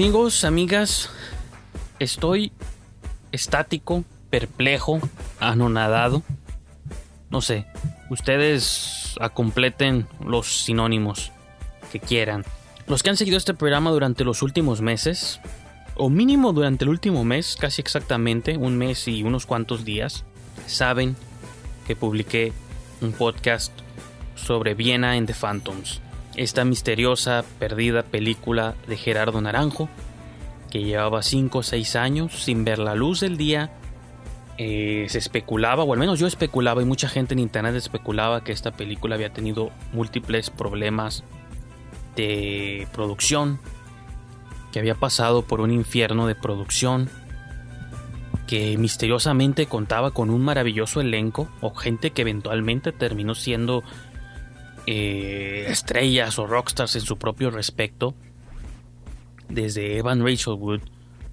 Amigos, amigas, estoy estático, perplejo, anonadado. No sé, ustedes completen los sinónimos que quieran. Los que han seguido este programa durante los últimos meses, o mínimo durante el último mes, casi exactamente, un mes y unos cuantos días, saben que publiqué un podcast sobre Viena en the Phantoms, esta misteriosa, perdida película de Gerardo Naranjo, que llevaba 5 o 6 años sin ver la luz del día. Eh, se especulaba, o al menos yo especulaba, y mucha gente en internet especulaba que esta película había tenido múltiples problemas de producción, que había pasado por un infierno de producción, que misteriosamente contaba con un maravilloso elenco, o gente que eventualmente terminó siendo eh, estrellas o rockstars en su propio respecto, desde Evan Rachel Wood,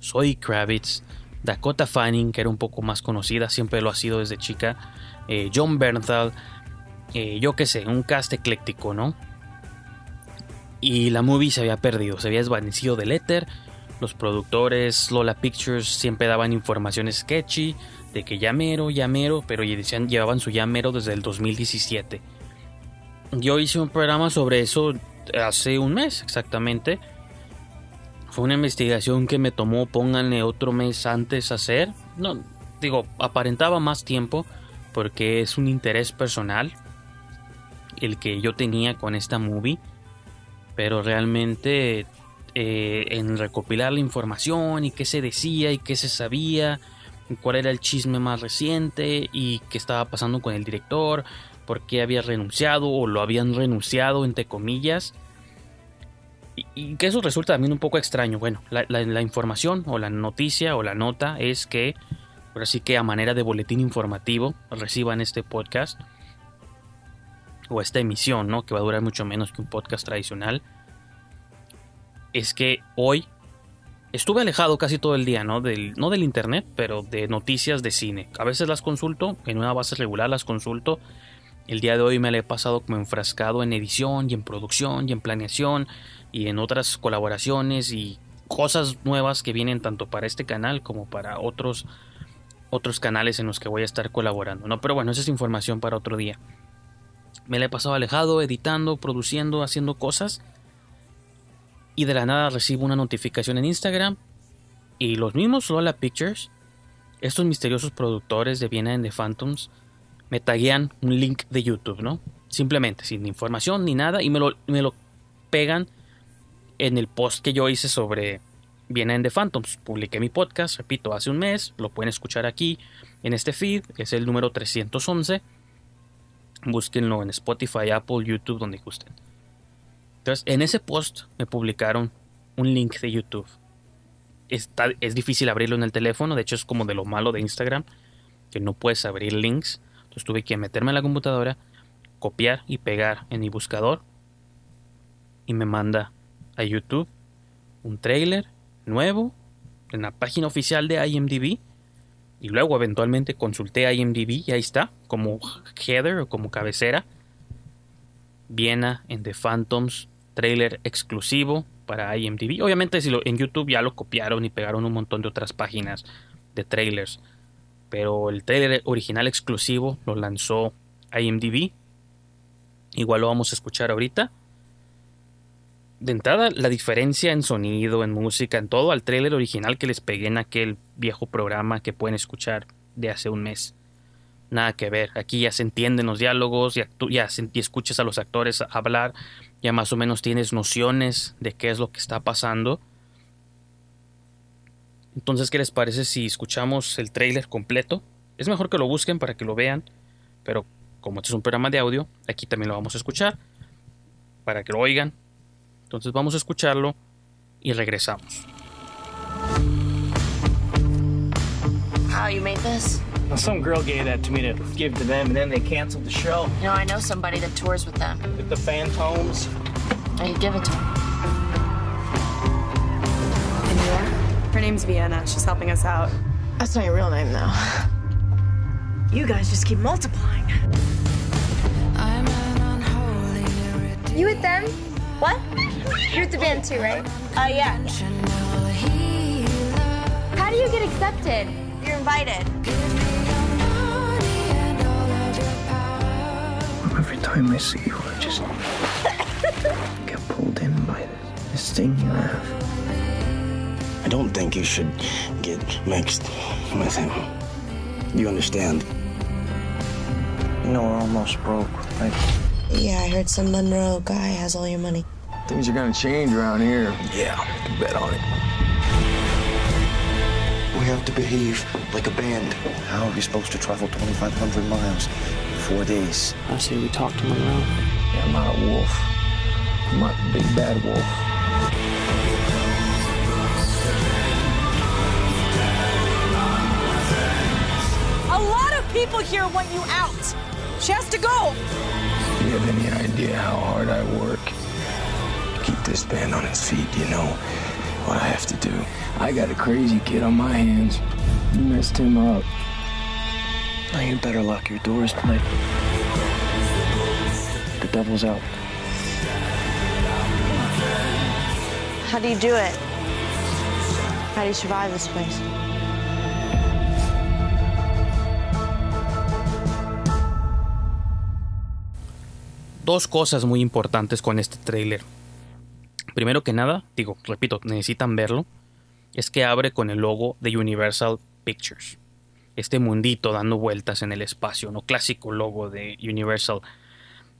Zoe Kravitz, Dakota Fanning, que era un poco más conocida, siempre lo ha sido desde chica, eh, John Bernthal, eh, yo qué sé, un cast ecléctico, ¿no? Y la movie se había perdido, se había desvanecido del éter. Los productores Lola Pictures siempre daban información sketchy de que llamero, llamero, pero decían, llevaban su llamero desde el 2017 yo hice un programa sobre eso hace un mes exactamente. Fue una investigación que me tomó, pónganle otro mes antes hacer. No, digo, aparentaba más tiempo porque es un interés personal el que yo tenía con esta movie. Pero realmente eh, en recopilar la información y qué se decía y qué se sabía, cuál era el chisme más reciente y qué estaba pasando con el director, por qué había renunciado o lo habían renunciado, entre comillas. Y, que eso resulta también un poco extraño. Bueno, la, información o la noticia o la nota es que, por así que a manera de boletín informativo, reciban este podcast o esta emisión, ¿no? Que va a durar mucho menos que un podcast tradicional. Es que hoy estuve alejado casi todo el día, ¿no? Del, no del internet, pero de noticias de cine. A veces las consulto, en una base regular las consulto el día de hoy me la he pasado como enfrascado en edición y en producción y en planeación y en otras colaboraciones y cosas nuevas que vienen tanto para este canal como para otros otros canales en los que voy a estar colaborando, ¿no? Pero bueno, esa es información para otro día. Me la he pasado alejado, editando, produciendo, haciendo cosas. Y de la nada recibo una notificación en Instagram. Y los mismos Lola Pictures, estos misteriosos productores de Viena en The Phantoms, me taguean un link de YouTube, ¿no? Simplemente, sin información ni nada, y me lo, me lo pegan en el post que yo hice sobre Vienen de Phantoms. Publiqué mi podcast, repito, hace un mes, lo pueden escuchar aquí en este feed, es el número 311. Búsquenlo en Spotify, Apple, YouTube, donde gusten. Entonces, en ese post me publicaron un link de YouTube. Está, es difícil abrirlo en el teléfono, de hecho es como de lo malo de Instagram, que no puedes abrir links. Entonces tuve que meterme en la computadora, copiar y pegar en mi buscador y me manda a YouTube un trailer nuevo en la página oficial de IMDb y luego eventualmente consulté IMDb y ahí está como header o como cabecera Viena en The Phantoms trailer exclusivo para IMDb obviamente si lo, en YouTube ya lo copiaron y pegaron un montón de otras páginas de trailers pero el trailer original exclusivo lo lanzó IMDb. Igual lo vamos a escuchar ahorita. De entrada, la diferencia en sonido, en música, en todo al trailer original que les pegué en aquel viejo programa que pueden escuchar de hace un mes. Nada que ver. Aquí ya se entienden los diálogos, ya, ya, ya escuchas a los actores hablar, ya más o menos tienes nociones de qué es lo que está pasando entonces, ¿qué les parece si escuchamos el trailer completo? Es mejor que lo busquen para que lo vean, pero como este es un programa de audio, aquí también lo vamos a escuchar para que lo oigan. Entonces vamos a escucharlo y regresamos. How you made this? Well, some girl gave that to me to give to them, and then they canceled the show. You know, I know somebody that tours with them. With the Phantoms. I could give it to him. Name's Vienna. She's helping us out. That's not your real name, though. You guys just keep multiplying. You with them? What? You're with the band too, right? Uh, yeah. How do you get accepted? You're invited. Every time I see you, I just get pulled in by this, this thing you have. I don't think you should get mixed with him. You understand? You know, we're almost broke, right? Yeah, I heard some Monroe guy has all your money. Things are gonna change around here. Yeah, you can bet on it. We have to behave like a band. How are we supposed to travel 2,500 miles in four days? I say we talk to Monroe. Yeah, I'm not a wolf. I'm not a big bad wolf. People here want you out. She has to go. Do you have any idea how hard I work to keep this band on its feet? You know what I have to do. I got a crazy kid on my hands. You messed him up. Now you better lock your doors tonight. The devil's out. How do you do it? How do you survive this place? Dos cosas muy importantes con este tráiler. Primero que nada, digo, repito, necesitan verlo. Es que abre con el logo de Universal Pictures. Este mundito dando vueltas en el espacio, no clásico logo de Universal.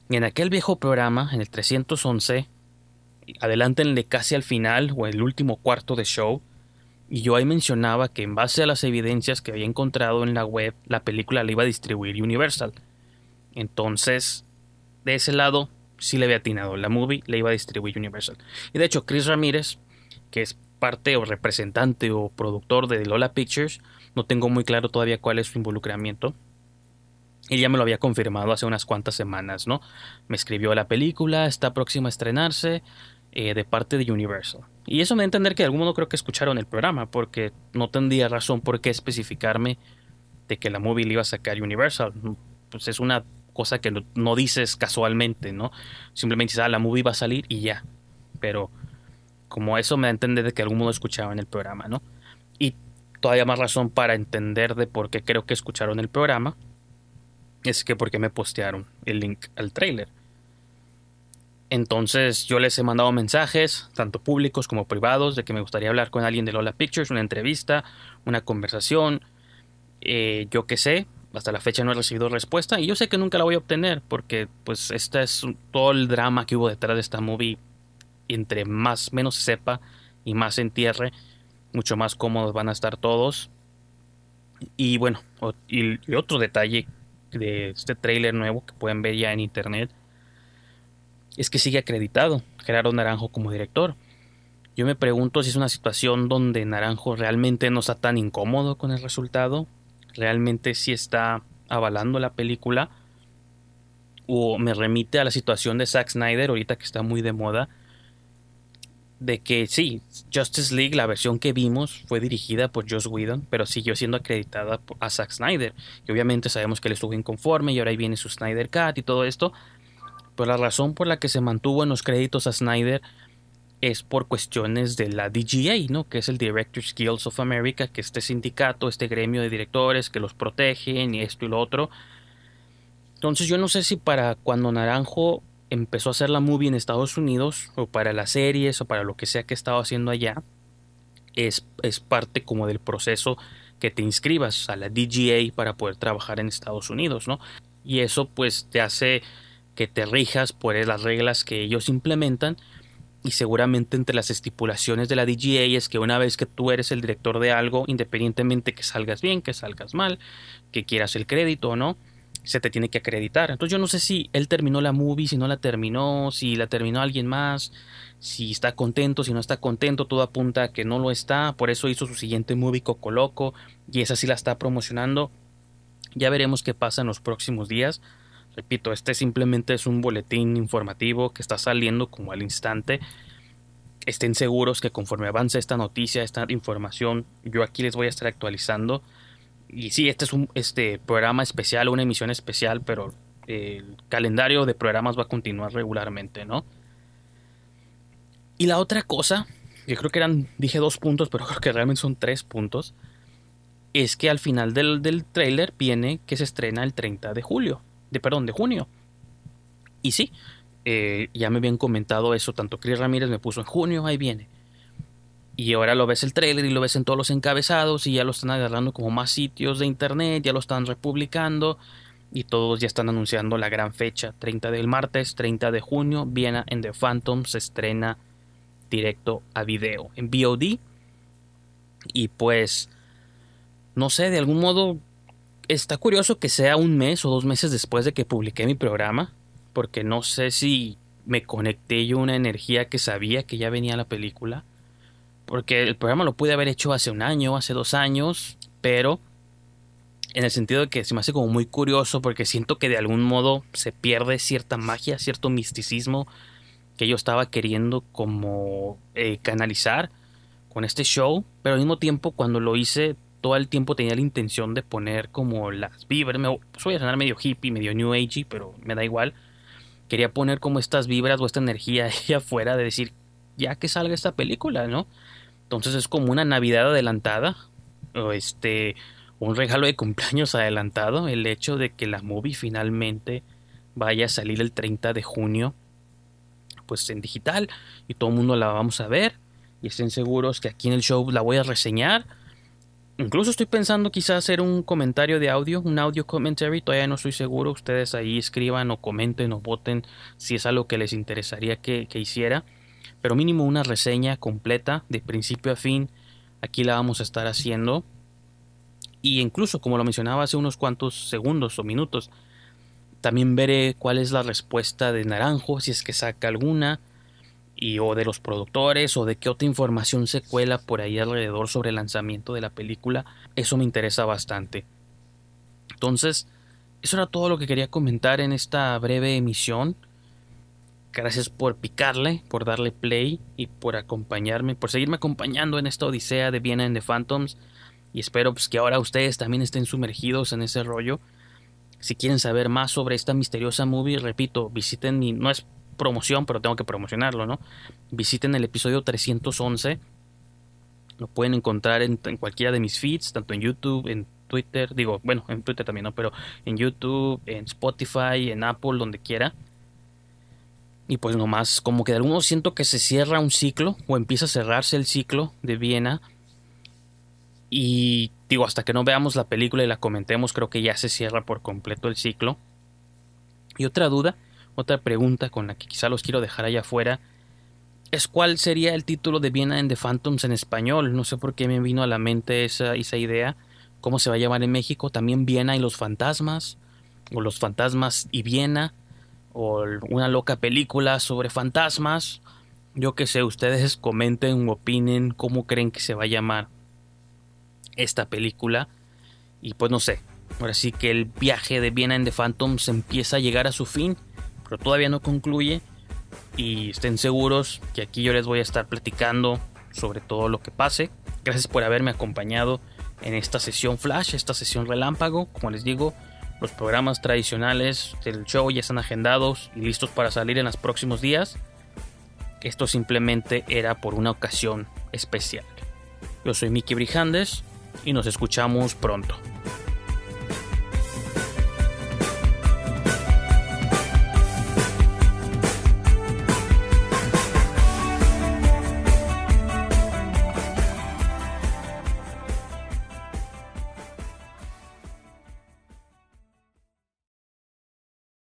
Y en aquel viejo programa, en el 311, adelántenle casi al final o el último cuarto de show, y yo ahí mencionaba que en base a las evidencias que había encontrado en la web, la película la iba a distribuir Universal. Entonces, de ese lado, sí le había atinado. La movie le iba a distribuir Universal. Y de hecho, Chris Ramírez, que es parte o representante o productor de Lola Pictures, no tengo muy claro todavía cuál es su involucramiento. Él ya me lo había confirmado hace unas cuantas semanas, ¿no? Me escribió la película, está próxima a estrenarse eh, de parte de Universal. Y eso me da a entender que algunos no creo que escucharon el programa, porque no tendría razón por qué especificarme de que la movie le iba a sacar Universal. Pues es una cosa que no, dices casualmente, ¿no? Simplemente dices, ah, la movie va a salir y ya. Pero como eso me da a entender de que alguno escuchaba en el programa, ¿no? Y todavía más razón para entender de por qué creo que escucharon el programa es que porque me postearon el link al trailer. Entonces yo les he mandado mensajes, tanto públicos como privados, de que me gustaría hablar con alguien de Lola Pictures, una entrevista, una conversación, eh, yo qué sé. Hasta la fecha no he recibido respuesta y yo sé que nunca la voy a obtener porque pues este es todo el drama que hubo detrás de esta movie. Entre más menos se sepa y más se entierre, mucho más cómodos van a estar todos. Y bueno, y, y otro detalle de este trailer nuevo que pueden ver ya en internet es que sigue acreditado Gerardo Naranjo como director. Yo me pregunto si es una situación donde Naranjo realmente no está tan incómodo con el resultado, realmente sí está avalando la película, o me remite a la situación de Zack Snyder, ahorita que está muy de moda, de que sí, Justice League, la versión que vimos, fue dirigida por Joss Whedon, pero siguió siendo acreditada a Zack Snyder. Y obviamente sabemos que él estuvo inconforme y ahora ahí viene su Snyder Cut y todo esto. Pero la razón por la que se mantuvo en los créditos a Snyder es por cuestiones de la DGA, ¿no? Que es el Directors Guild of America, que este sindicato, este gremio de directores que los protegen y esto y lo otro. Entonces yo no sé si para cuando Naranjo empezó a hacer la movie en Estados Unidos, o para las series, o para lo que sea que estaba haciendo allá, es, es parte como del proceso que te inscribas a la DGA para poder trabajar en Estados Unidos, ¿no? Y eso pues te hace que te rijas por las reglas que ellos implementan y seguramente entre las estipulaciones de la DGA es que una vez que tú eres el director de algo, independientemente que salgas bien, que salgas mal, que quieras el crédito o no, se te tiene que acreditar. Entonces yo no sé si él terminó la movie, si no la terminó, si la terminó alguien más, si está contento, si no está contento, todo apunta a que no lo está, por eso hizo su siguiente movie Coco Loco y esa sí la está promocionando. Ya veremos qué pasa en los próximos días. Repito, este simplemente es un boletín informativo que está saliendo como al instante. Estén seguros que conforme avance esta noticia, esta información, yo aquí les voy a estar actualizando. Y sí, este es un este programa especial, una emisión especial, pero el calendario de programas va a continuar regularmente, ¿no? Y la otra cosa, yo creo que eran, dije dos puntos, pero creo que realmente son tres puntos, es que al final del, del trailer viene que se estrena el 30 de julio, de perdón, de junio. Y sí, eh, ya me habían comentado eso, tanto Chris Ramírez me puso en junio, ahí viene. Y ahora lo ves el trailer y lo ves en todos los encabezados y ya lo están agarrando como más sitios de internet, ya lo están republicando y todos ya están anunciando la gran fecha, 30 del martes, 30 de junio, Viena en The Phantom se estrena directo a video en VOD. Y pues, no sé, de algún modo está curioso que sea un mes o dos meses después de que publiqué mi programa, porque no sé si me conecté yo una energía que sabía que ya venía la película, porque el programa lo pude haber hecho hace un año, hace dos años, pero en el sentido de que se me hace como muy curioso porque siento que de algún modo se pierde cierta magia, cierto misticismo que yo estaba queriendo como eh, canalizar con este show, pero al mismo tiempo cuando lo hice todo el tiempo tenía la intención de poner como las vibras, me voy a sonar medio hippie, medio new agey, pero me da igual. Quería poner como estas vibras o esta energía ahí afuera de decir, ya que salga esta película, ¿no? Entonces es como una Navidad adelantada, o este, un regalo de cumpleaños adelantado, el hecho de que la movie finalmente vaya a salir el 30 de junio, pues en digital, y todo el mundo la vamos a ver, y estén seguros que aquí en el show la voy a reseñar. Incluso estoy pensando quizás hacer un comentario de audio, un audio commentary, todavía no estoy seguro, ustedes ahí escriban o comenten o voten si es algo que les interesaría que, que hiciera, pero mínimo una reseña completa de principio a fin, aquí la vamos a estar haciendo. Y incluso como lo mencionaba hace unos cuantos segundos o minutos, también veré cuál es la respuesta de Naranjo, si es que saca alguna, y o de los productores, o de qué otra información se cuela por ahí alrededor sobre el lanzamiento de la película. Eso me interesa bastante. Entonces, eso era todo lo que quería comentar en esta breve emisión. Gracias por picarle, por darle play y por acompañarme, por seguirme acompañando en esta odisea de Viena en The Phantoms. Y espero pues, que ahora ustedes también estén sumergidos en ese rollo. Si quieren saber más sobre esta misteriosa movie, repito, visiten mi. No es promoción, pero tengo que promocionarlo, ¿no? Visiten el episodio 311. Lo pueden encontrar en, en cualquiera de mis feeds, tanto en YouTube, en Twitter, digo, bueno, en Twitter también, ¿no? Pero en YouTube, en Spotify, en Apple, donde quiera. Y pues nomás, como que de algún modo siento que se cierra un ciclo, o empieza a cerrarse el ciclo de Viena y digo, hasta que no veamos la película y la comentemos, creo que ya se cierra por completo el ciclo. Y otra duda, otra pregunta con la que quizá los quiero dejar allá afuera, es cuál sería el título de Viena en The Phantoms en español. No sé por qué me vino a la mente esa, idea. ¿Cómo se va a llamar en México? También Viena y los fantasmas. O los fantasmas y Viena. O una loca película sobre fantasmas. Yo que sé, ustedes comenten o opinen cómo creen que se va a llamar esta película. Y pues no sé, ahora sí que el viaje de Viena en The Phantoms empieza a llegar a su fin, pero todavía no concluye. Y estén seguros que aquí yo les voy a estar platicando sobre todo lo que pase. Gracias por haberme acompañado en esta sesión flash, esta sesión relámpago. Como les digo, los programas tradicionales del show ya están agendados y listos para salir en los próximos días. Esto simplemente era por una ocasión especial. Yo soy Mickey Brijandes y nos escuchamos pronto.